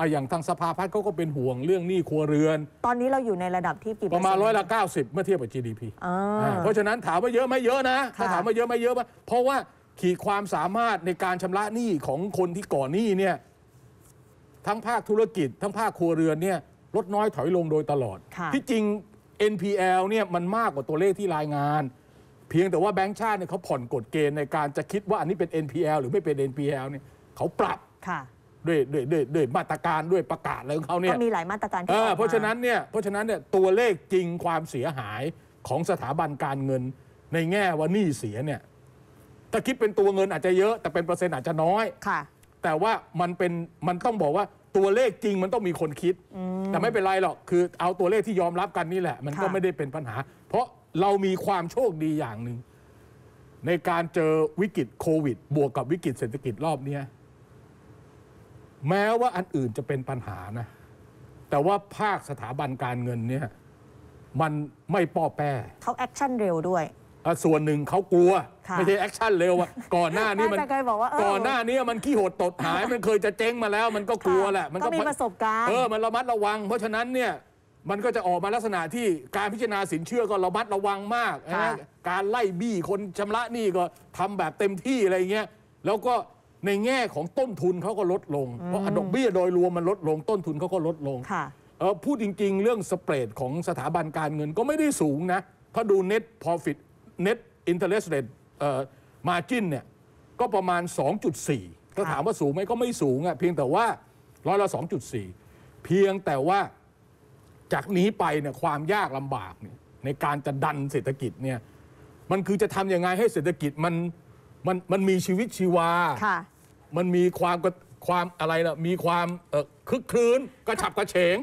อะอย่างทางสภาพัฒน์เขาก็เป็นห่วงเรื่องหนี้ครัวเรือน ตอนนี้เราอยู่ในระดับที่กี่เปประมาณเซ็นต์ร้อยละ90 เมื่อเทียบกับ GDP อ่าอ่าเพราะฉะนั้นถามว่าเยอะไหมเยอะนะถ้าค่ะถามว่าเยอะไหมเยอะปะเพราะว่าขีดความสามารถในการชำระหนี้ของคนที่ก่อหนี้เนี่ยทั้งภาคธุรกิจ ทั้งภาคครัวเรือนเนี่ยลดน้อยถอยลงโดยตลอดค่ะที่จริง NPL เนี่ยมันมากกว่าตัวเลขที่รายงาน เพียงแต่ว่าแบงก์ชาติเนี่ยเขาผ่อนกฎเกณฑ์ในการจะคิดว่าอันนี้เป็น NPL หรือไม่เป็น NPL เนี่ยเขาปรับค่ะ ด้วยด้วยด้วยด้วยมาตรการด้วยประกาศอะไรของเขาเนี่ยก็มีหลายมาตรการที่เออออกมาเพราะฉะนั้นเนี่ยเพราะฉะนั้นเนี่ยตัวเลขจริงความเสียหายของสถาบันการเงิน ในแง่ว่าหนี้เสียเนี่ยถ้าคิดเป็นตัวเงินอาจจะเยอะ แต่เป็นเปอร์เซ็นต์อาจจะน้อย ค่ะ แต่ว่ามันเป็นมันต้องบอกว่าตัวเลขจริงมันต้องมีคนคิด แต่ไม่เป็นไรหรอกคือเอาตัวเลขที่ยอมรับกันนี่แหละ มันก็ค่ะ ไม่ได้เป็นปัญหา เพราะเรามีความโชคดีอย่างหนึ่งในการเจอวิกฤตโควิด บวกกับวิกฤตเศรษฐกิจรอบเนี้ย แม้ว่าอันอื่นจะเป็นปัญหานะ แต่ว่าภาคสถาบันการเงินเนี่ยมันไม่ป้อแป้เขา action เร็วด้วยอะส่วนหนึ่งเขากลัวค่ะไม่ใช่ action เร็วอะก่อนหน้านี้มันไม่แต่เคยบอกว่าเออก่อนหน้านี้มันขี้หดตดหายมันเคยจะเจ๊งมาแล้ว มันก็กลัวแหละมันก็มีประสบการณ์เออมันระมัดระวัง เพราะฉะนั้นเนี่ยมันก็จะออกมาลักษณะที่การพิจารณาสินเชื่อก็ระมัดระวังมากค่ะนะการไล่บี้คนชำระหนี้ก็ทำแบบเต็มที่อะไรเงี้ยแล้วก็ ในแง่ของต้นทุนเขาก็ลดลง เพราะดอกเบี้ยโดยรวมมันลดลงต้นทุนเขาก็ลดลงค่ะเออพูดจริง ๆ เรื่องสเปรดของสถาบันการเงินก็ไม่ได้สูงนะถ้าดู net profit net interest rate เอ่อ margin เนี่ยก็ประมาณ 2.4 ถ้าค่ะถามว่าสูงไหมก็ไม่สูงอะ่ะเพียงแต่ว่าร้อยละ 2.4 เพียงแต่ว่าจากนี้ไปเนี่ยความยากลำบากเนี่ยในการจะดันเศรษฐกิจเนี่ยมันคือจะทำยังไงให้เศรษฐกิจมัน มันมันมีชีวิตชีวา ค่ะ มันมีความกระความอะไรล่ะ มีความเอ่อคึกครื้นกระฉับกระเฉง